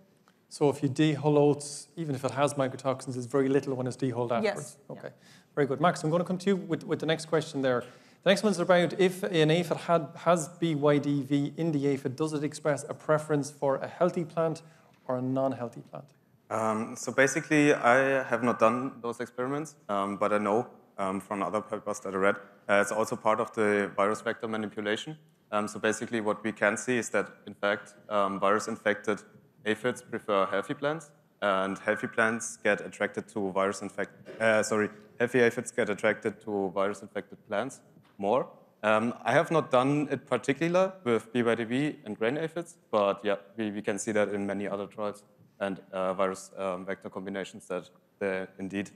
So if you dehull oats, even if it has mycotoxins, it's very little when it's dehulled afterwards? Yes. Okay, yeah. very good. Max, I'm going to come to you with, with the next question there. The next one's about if an aphid had, has BYDV in the aphid, does it express a preference for a healthy plant or a non-healthy plant? Um, so basically, I have not done those experiments, um, but I know um, from other papers that I read, uh, it's also part of the virus vector manipulation. Um, so basically, what we can see is that, in fact, um, virus-infected aphids prefer healthy plants, and healthy plants get attracted to virus-infected, uh, sorry, healthy aphids get attracted to virus-infected plants more. Um, I have not done it particular with BYDV and grain aphids, but yeah, we, we can see that in many other trials and uh, virus um, vector combinations that they indeed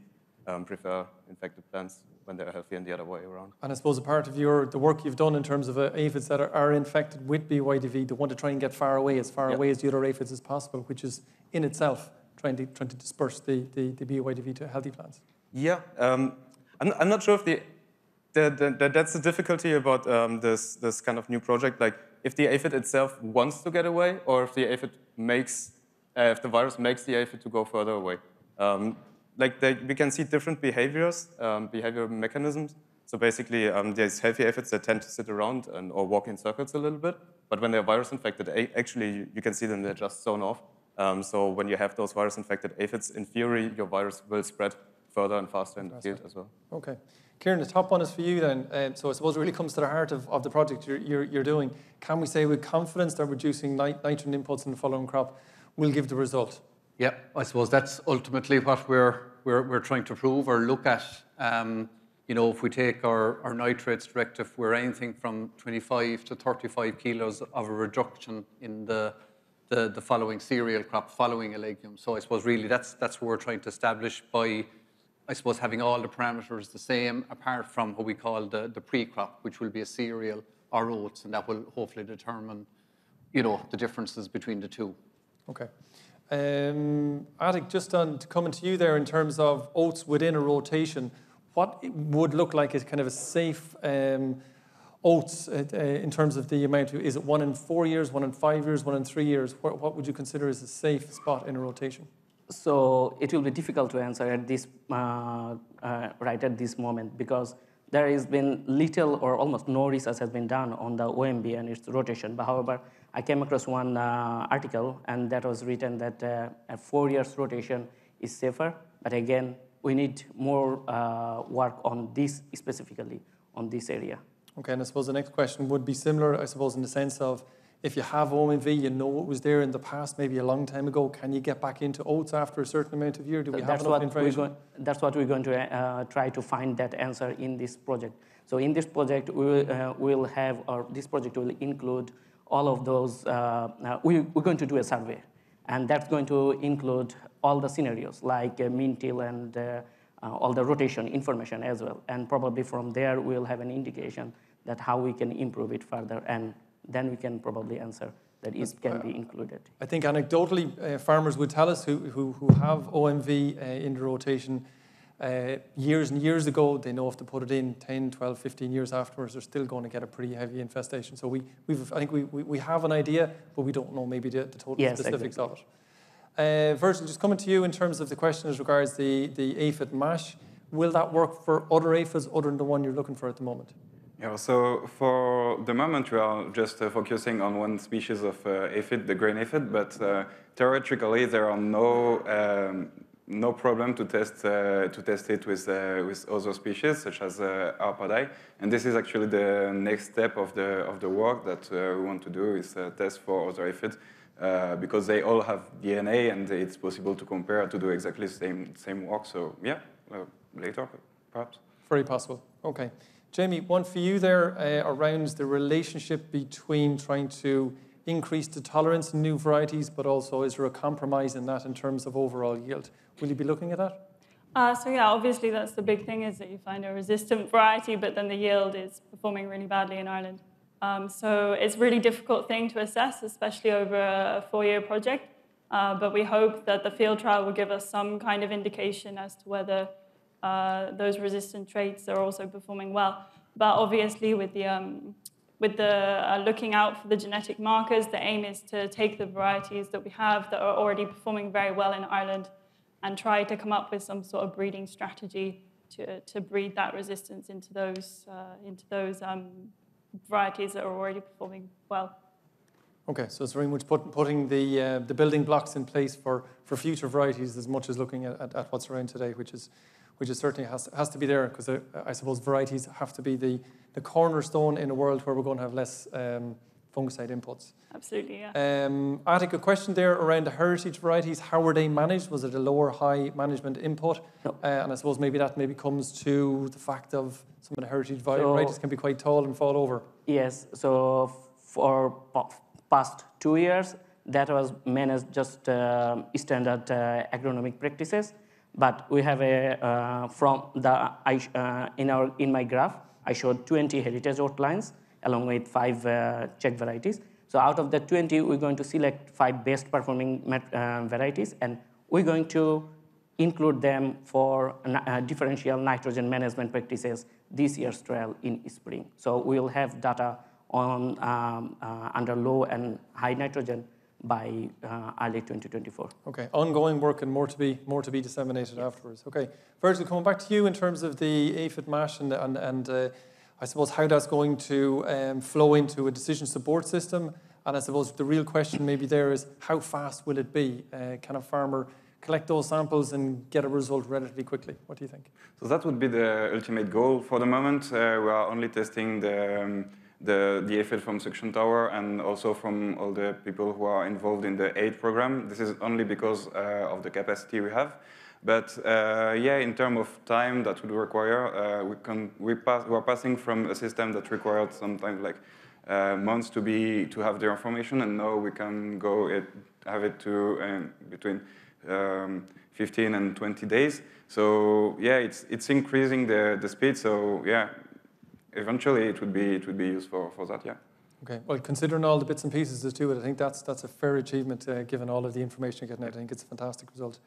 um, prefer infected plants when they're healthy and the other way around. And I suppose a part of your the work you've done in terms of uh, aphids that are, are, infected with BYDV, they want to try and get far away, as far away as the other aphids as possible, which is in itself trying to, trying to disperse the, the, the BYDV to healthy plants. Yeah, um, I'm, I'm not sure if the, that's the difficulty about um, this, this kind of new project. Like, if the aphid itself wants to get away, or if the aphid makes uh, if the virus makes the aphid to go further away. Um, like they, we can see different behaviors, um, behavior mechanisms. So basically, um, there's healthy aphids that tend to sit around and, or walk in circles a little bit. But when they're virus infected, actually, you can see them, they're just zone off. Um, so when you have those virus infected aphids, in theory, your virus will spread further and faster in the field as well. Okay. Kieran, the top one is for you then. Um, so I suppose it really comes to the heart of, of the project you're, you're, you're doing. Can we say with confidence that reducing nit nitrogen inputs in the following crop will give the result. Yeah, I suppose that's ultimately what we're, we're, we're trying to prove or look at. Um, you know, if we take our, our nitrates directive, we're anything from 25 to 35 kilos of a reduction in the, the, the following cereal crop, following a legume. So I suppose really that's, that's what we're trying to establish by, I suppose, having all the parameters the same, apart from what we call the, the pre-crop, which will be a cereal or oats, and that will hopefully determine, you know, the differences between the two. Okay. Um, just on to coming to you there in terms of oats within a rotation, what would look like is kind of a safe um, oats uh, uh, in terms of the amount? Is it one in four years, one in five years, one in three years? What, what would you consider as a safe spot in a rotation? So it will be difficult to answer at this uh, uh, right at this moment because there has been little or almost no research has been done on the OMV and its rotation. But however, I came across one uh, article, and that was written that uh, a four years rotation is safer. But again, we need more uh, work on this specifically on this area. Okay, and I suppose the next question would be similar, I suppose, in the sense of if you have OMV, you know it was there in the past, maybe a long time ago, can you get back into oats after a certain amount of year? Do we have that's enough what information? We're going, that's what we're going to uh, try to find that answer in this project. So in this project, we will uh, we'll have, or this project will include all of those. Uh, uh, we, we're going to do a survey, and that's going to include all the scenarios like uh, mean till and uh, uh, all the rotation information as well. And probably from there, we'll have an indication that how we can improve it further, and then we can probably answer that it can be included. I think anecdotally, uh, farmers would tell us who, who, who have OMV uh, in the rotation uh, years and years ago, they know if to put it in 10, 12, 15 years afterwards, they're still going to get a pretty heavy infestation. So we, we've, I think we, we, we have an idea, but we don't know maybe the, the total Yes, specifics exactly. of it. Uh, Virgil, just coming to you in terms of the question as regards the, the aphid mash, will that work for other aphids other than the one you're looking for at the moment? Yeah, so for the moment, we are just uh, focusing on one species of uh, aphid, the grain aphid, but uh, theoretically, there are no um, no problem to test uh, to test it with uh, with other species such as uh. And this is actually the next step of the of the work that uh, we want to do is test for other aphids because they all have DNA and it's possible to compare to do exactly the same same work. So yeah, later perhaps. Very possible. Okay. Jamie, one for you there uh, around the relationship between trying to increase the tolerance in new varieties, but also is there a compromise in that in terms of overall yield? Will you be looking at that? Uh, so yeah, obviously that's the big thing is that you find a resistant variety, but then the yield is performing really badly in Ireland. Um, so it's a really difficult thing to assess, especially over a four-year project. Uh, but we hope that the field trial will give us some kind of indication as to whether uh, those resistant traits are also performing well. But obviously, with the um, with the uh, looking out for the genetic markers, the aim is to take the varieties that we have that are already performing very well in Ireland and try to come up with some sort of breeding strategy to, to breed that resistance into those, uh, into those um, varieties that are already performing well. Okay, so it's very much put, putting the, uh, the building blocks in place for, for future varieties as much as looking at, at, at what's around today, which is, which is certainly has, has to be there because uh, I suppose varieties have to be the, the cornerstone in a world where we're going to have less um, fungicide inputs. Absolutely, yeah. Um, Attic, a question there around the heritage varieties. How were they managed? Was it a lower, high management input? No. Uh, and I suppose maybe that maybe comes to the fact of some of the heritage varieties can be quite tall and fall over. Yes, so for past two years, that was managed just uh, standard uh, agronomic practices. But we have a uh, from the I, uh, in our in my graph, I showed 20 heritage oat lines along with five uh, check varieties. So out of the 20, we're going to select five best performing uh, varieties, and we're going to include them for uh, differential nitrogen management practices this year's trial in spring. So we'll have data on um, uh, under low and high nitrogen by uh, early 2024. Okay, ongoing work and more to be more to be disseminated afterwards. Okay, Virgil, coming back to you in terms of the aphid mash and and, and uh, I suppose how that's going to um, flow into a decision support system. And I suppose the real question maybe there is how fast will it be? Uh, can a farmer collect those samples and get a result relatively quickly? What do you think? So that would be the ultimate goal. For the moment, uh, we are only testing the, um, the, the aphid from Suction Tower and also from all the people who are involved in the aid program. This is only because uh, of the capacity we have. But uh, yeah, in terms of time that would require, uh, we, can, we, pass, we are passing from a system that required sometimes like uh, months to be to have the information, and now we can go it, have it to um, between um, 15 and 20 days. So yeah, it's it's increasing the, the speed. So yeah, eventually it would be it would be used for, for that. Yeah. Okay, well, considering all the bits and pieces that do it, I think that's that's a fair achievement uh, given all of the information you're getting out. I think it's a fantastic result.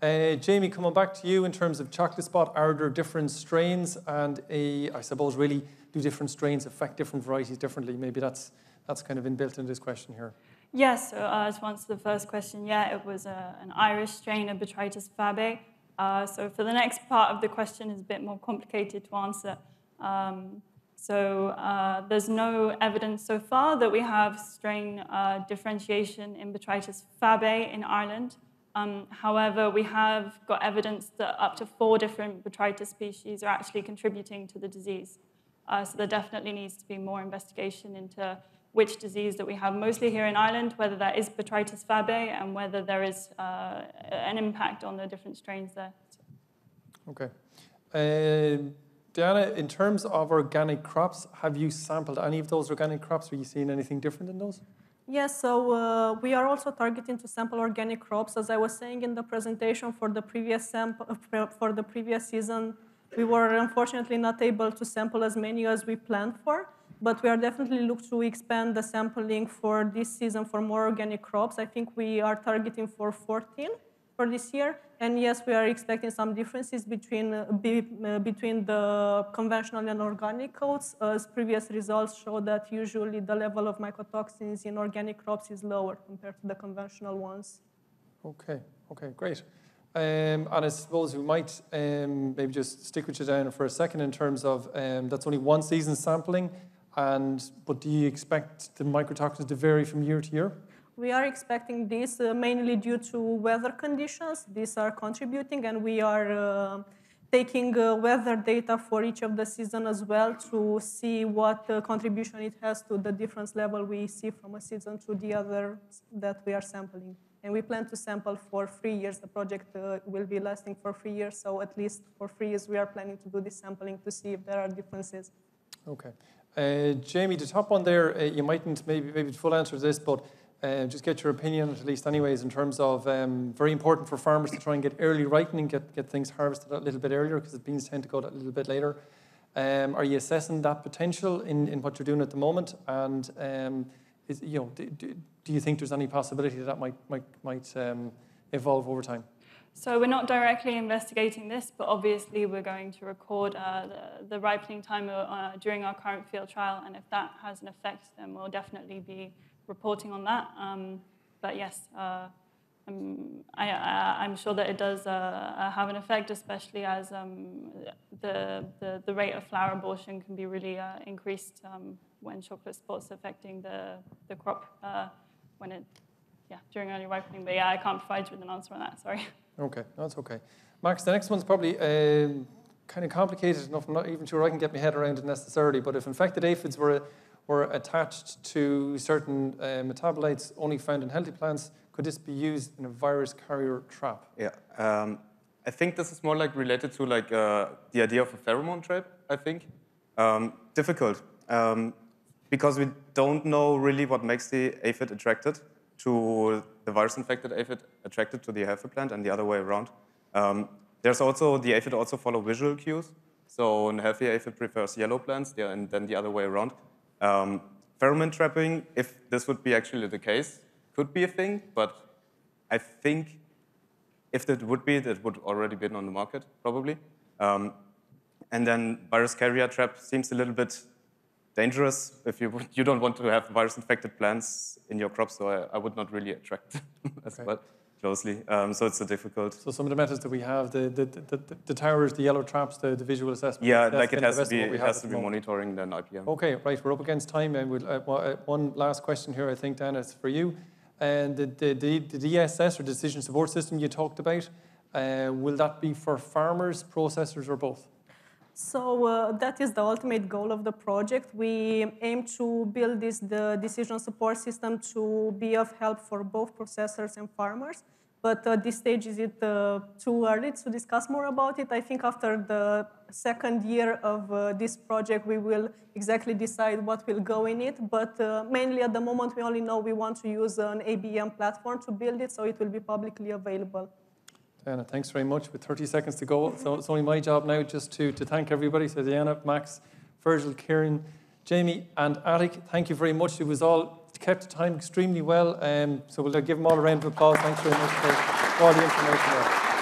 Uh, Jamie, coming back to you in terms of chocolate spot, are there different strains and a, I suppose really do different strains affect different varieties differently? Maybe that's that's kind of inbuilt into this question here. Yes, so uh, to answer the first question, yeah, it was a, an Irish strain of Botrytis fabae. Uh, so for the next part of the question is a bit more complicated to answer. Um, So uh, there's no evidence so far that we have strain uh, differentiation in Botrytis fabae in Ireland. Um, however, we have got evidence that up to four different Botrytis species are actually contributing to the disease. Uh, so there definitely needs to be more investigation into which disease that we have mostly here in Ireland, whether that is Botrytis fabae and whether there is uh, an impact on the different strains there. Okay. Uh, Diana, in terms of organic crops, have you sampled any of those organic crops? Are you seeing anything different in those? Yes, so uh, we are also targeting to sample organic crops. As I was saying in the presentation for the previous sample, uh, for the previous season, we were unfortunately not able to sample as many as we planned for, but we are definitely looking to expand the sampling for this season for more organic crops. I think we are targeting for 14 for this year. And yes, we are expecting some differences between, uh, be, uh, between the conventional and organic coats, as previous results show that usually the level of mycotoxins in organic crops is lower compared to the conventional ones. Okay, okay, great. Um, and I suppose we might um, maybe just stick with you down for a second in terms of um, that's only one season sampling, and but do you expect the mycotoxins to vary from year to year? We are expecting this uh, mainly due to weather conditions. These are contributing, and we are uh, taking uh, weather data for each of the season as well to see what uh, contribution it has to the difference level we see from a season to the other that we are sampling. And we plan to sample for three years. The project uh, will be lasting for three years, so at least for three years we are planning to do this sampling to see if there are differences. Okay. Uh, Jamie, the top one there, uh, you mightn't maybe maybe full answer to this, but uh, just get your opinion, at least, anyways, in terms of um, very important for farmers to try and get early ripening, get, get things harvested a little bit earlier because the beans tend to go a little bit later. Um, are you assessing that potential in, in what you're doing at the moment? And um, is, you know, do, do, you think there's any possibility that, that might, might, might um, evolve over time? So we're not directly investigating this, but obviously we're going to record uh, the, the, ripening time uh, during our current field trial, and if that has an effect, then we'll definitely be reporting on that. Um, but yes, uh, I'm, I, am sure that it does uh, uh, have an effect, especially as um, the, the, the, rate of flower abortion can be really uh, increased um, when chocolate spot's affecting the, the crop uh, when it, yeah, during early ripening. But yeah, I can't provide you with an answer on that, sorry. Okay, that's okay. Max, the next one's probably um, kind of complicated enough. I'm not even sure I can get my head around it necessarily, but if infected aphids were were attached to certain uh, metabolites only found in healthy plants. Could this be used in a virus carrier trap? Yeah, um, I think this is more like related to like uh, the idea of a pheromone trap. I think um, difficult um, because we don't know really what makes the aphid attracted to the virus-infected aphid attracted to the healthy plant and the other way around. Um, there's also the aphid also follow visual cues. So a healthy aphid prefers yellow plants, and then the other way around. Um, pheromone trapping, if this would be actually the case, could be a thing, but I think if that would be, that would already been on the market, probably. Um, and then virus carrier trap seems a little bit dangerous if you, you don't want to have virus-infected plants in your crop, so I, I would not really attract them as okay. well closely. Um, so it's a difficult. So some of the methods that we have, the the, the, the, the towers, the yellow traps, the, the visual assessment. Yeah, like it has to be it has to be monitoring the IPM. Okay, right. We're up against time, and we'll, uh, uh, one last question here. I think Dan is for you. And the, the, the, the DSS or decision support system you talked about, uh, will that be for farmers, processors, or both? So uh, that is the ultimate goal of the project. We aim to build this the decision support system to be of help for both processors and farmers. But at this stage, is it uh, too early to discuss more about it? I think after the second year of uh, this project, we will exactly decide what will go in it. But uh, mainly at the moment, we only know we want to use an ABM platform to build it, so it will be publicly available. Diana, thanks very much. With 30 seconds to go, so it's only my job now just to, to thank everybody. So Diana, Max, Virgil, Kieran, Jamie, and Attic, thank you very much. It was all kept time extremely well. Um, so we'll give them all a round of applause. Thanks very much for all the information there.